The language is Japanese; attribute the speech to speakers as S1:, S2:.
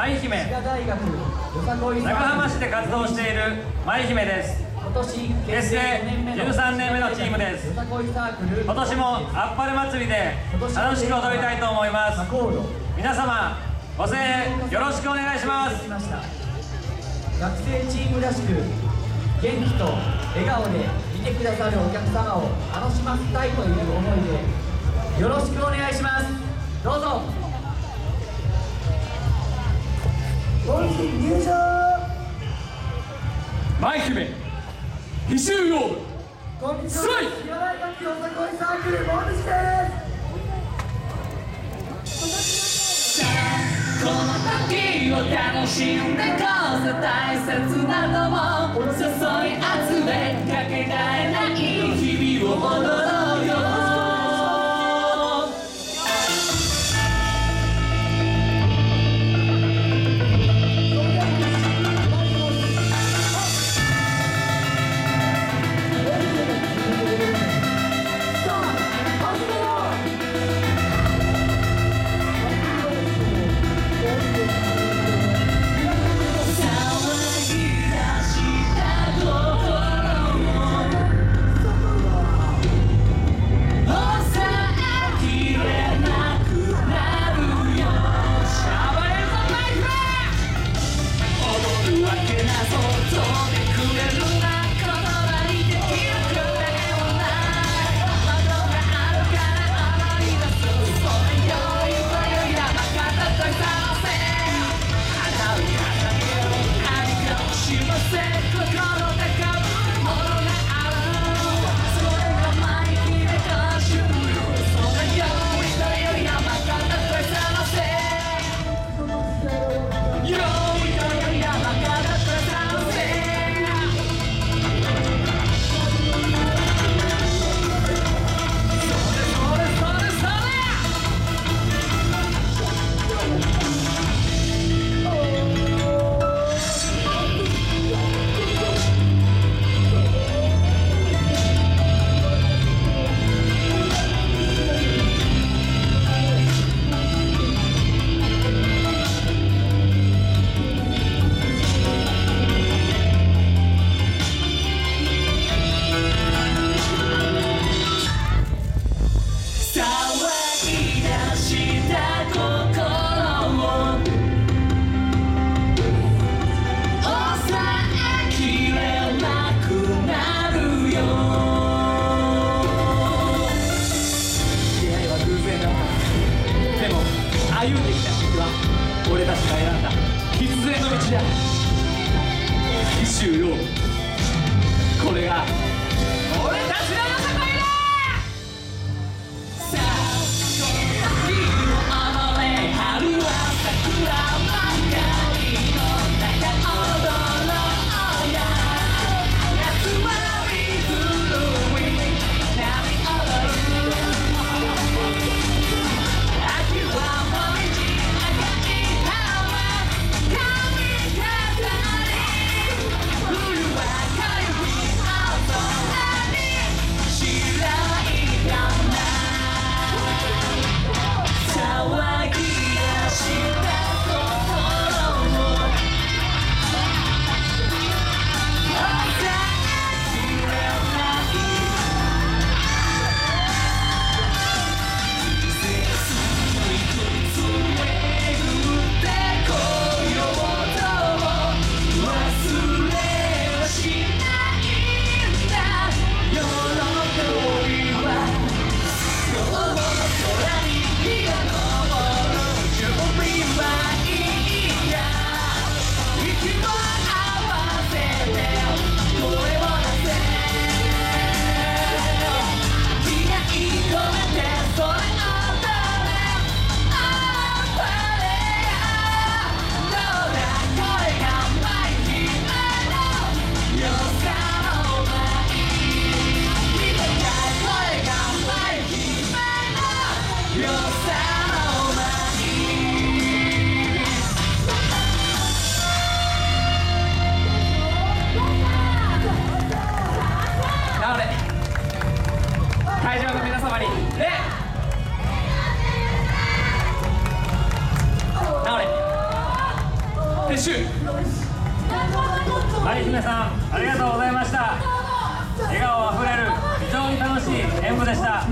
S1: 舞姫。
S2: 大学よさこい
S1: 長浜市で活動している舞姫です。
S2: 今年
S1: 結成13年目のチームです。今年もあっぱれ祭りで楽しく踊りたいと思います。皆様ご声援よろしくお願いします。
S2: 学生チームらしく元気と笑顔で見てくださるお客様を楽しませたいという思いでよろしくお願いします。どうぞ。入場
S3: 舞姫飛州ローブ
S2: こんにちは
S3: スライ
S2: 滋賀大学よさこいサークルモンです
S4: この時を楽しんでこそ大切なのも誘い集め
S3: これが。俺たちのよさ
S5: マリ姫さんありがとうございました。笑顔あふれる非常に楽しい演舞でした。